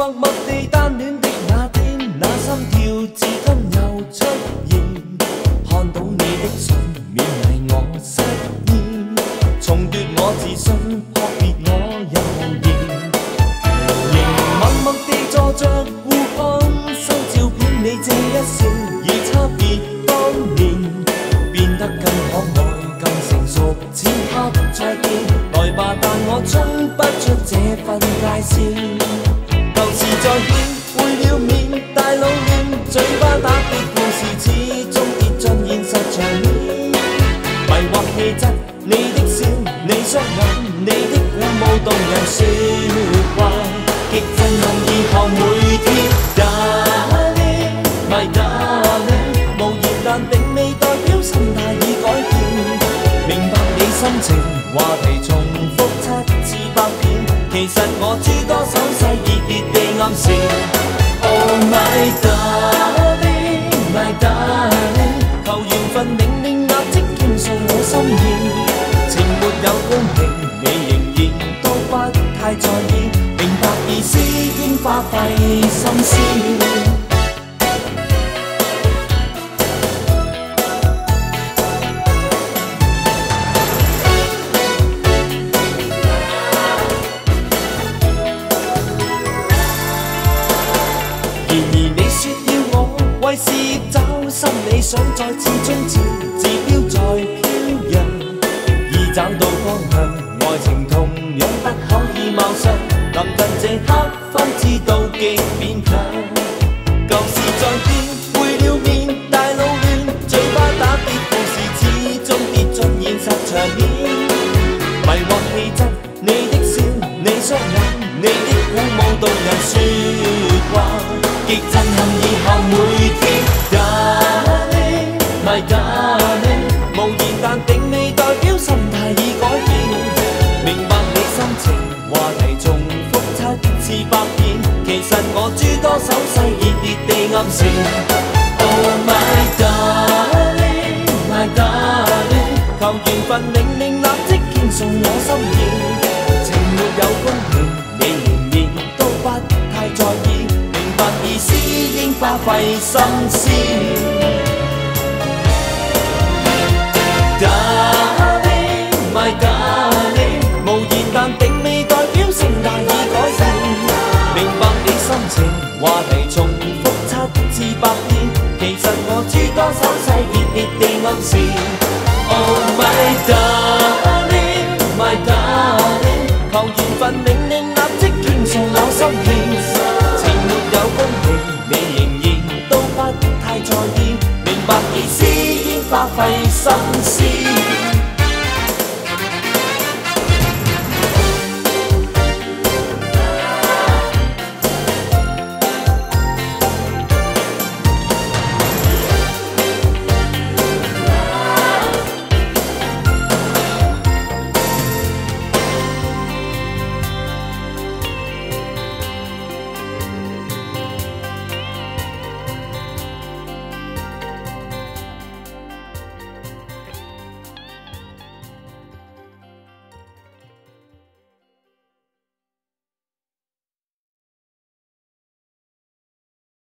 默默地，但愿圈，會了面大腦亂，嘴巴打結故事始終跌進現實場面，迷惑氣質，你的笑，你雙眼，你的鼓舞動人説話，極震撼以後每天。Darling, my darling，無言但並未代表心態已改變，明白你心情，話題重複七次百遍，其實。My darling, my darling，我为事业找心理想，再次终止指标在飘扬，已找到方向，爱情同样不可以貌相，临近这刻方知道极勉 Darling, my darling，无言但并未代表心态已改变。明白你心情，话题重复七次百遍，其实我诸多手势热烈地暗示。Oh my darling, my darling，求缘分令令立即倾诉我心意，情没有公平，你仍然都不太在意。白意思应花费心思。 在